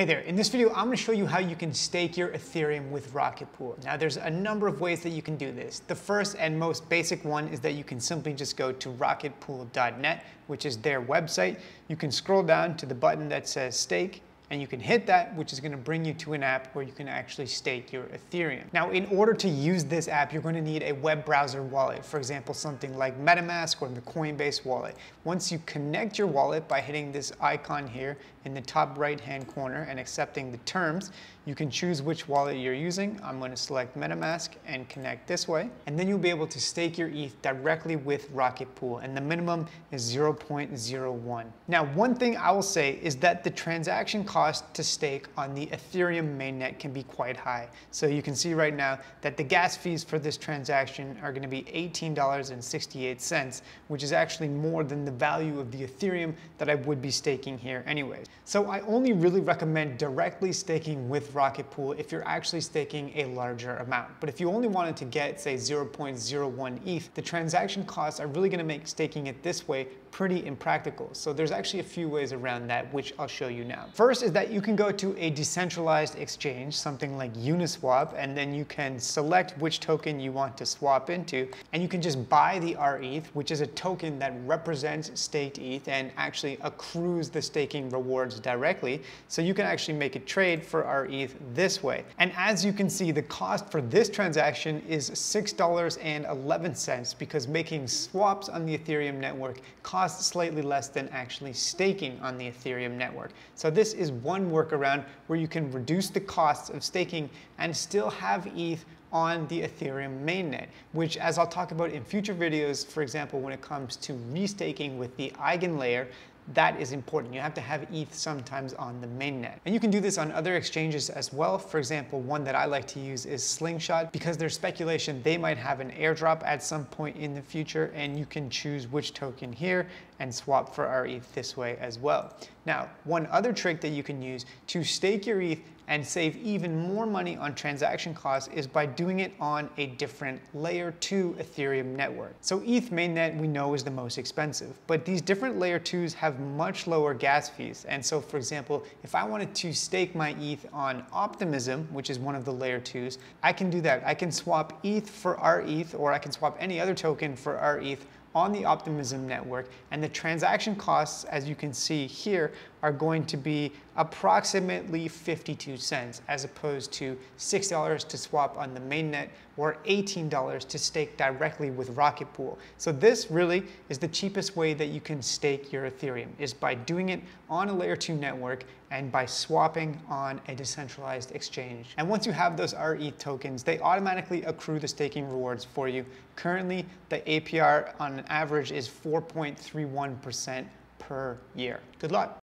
Hey there, in this video I'm going to show you how you can stake your Ethereum with Rocket Pool. Now there's a number of ways that you can do this. The first and most basic one is that you can simply just go to rocketpool.net, which is their website. You can scroll down to the button that says stake and you can hit that, which is gonna bring you to an app where you can actually stake your Ethereum. Now, in order to use this app, you're gonna need a web browser wallet, for example, something like MetaMask or the Coinbase wallet. Once you connect your wallet by hitting this icon here in the top right-hand corner and accepting the terms, you can choose which wallet you're using. I'm going to select MetaMask and connect this way. And then you'll be able to stake your ETH directly with Rocket Pool. And the minimum is 0.01. Now, one thing I will say is that the transaction cost to stake on the Ethereum mainnet can be quite high. So you can see right now that the gas fees for this transaction are going to be $18.68, which is actually more than the value of the Ethereum that I would be staking here anyways. So I only really recommend directly staking with Rocket Pool if you're actually staking a larger amount. But if you only wanted to get, say, 0.01 ETH, the transaction costs are really going to make staking it this way pretty impractical. So there's actually a few ways around that, which I'll show you now. First is that you can go to a decentralized exchange, something like Uniswap, and then you can select which token you want to swap into, and you can just buy the RETH, which is a token that represents staked ETH and actually accrues the staking rewards directly. So you can actually make a trade for RETH this way. And as you can see, the cost for this transaction is $6.11 because making swaps on the Ethereum network costs slightly less than actually staking on the Ethereum network. So this is one workaround where you can reduce the costs of staking and still have ETH on the Ethereum mainnet, which as I'll talk about in future videos, for example, when it comes to restaking with the EigenLayer, that is important. You have to have ETH sometimes on the mainnet. And you can do this on other exchanges as well. For example, one that I like to use is Slingshot because there's speculation they might have an airdrop at some point in the future and you can choose which token here and swap for RETH this way as well. Now, one other trick that you can use to stake your ETH and save even more money on transaction costs is by doing it on a different layer 2 Ethereum network. So ETH mainnet we know is the most expensive, but these different layer 2s have much lower gas fees. And so for example, if I wanted to stake my ETH on Optimism, which is one of the layer 2s, I can do that. I can swap ETH for RETH or I can swap any other token for RETH on the Optimism network. And the transaction costs, as you can see here, are going to be approximately 52 cents as opposed to $6 to swap on the mainnet or $18 to stake directly with Rocket Pool. So this really is the cheapest way that you can stake your Ethereum is by doing it on a layer 2 network and by swapping on a decentralized exchange. And once you have those RE tokens, they automatically accrue the staking rewards for you. Currently, the APR on average is 4.31% per year. Good luck.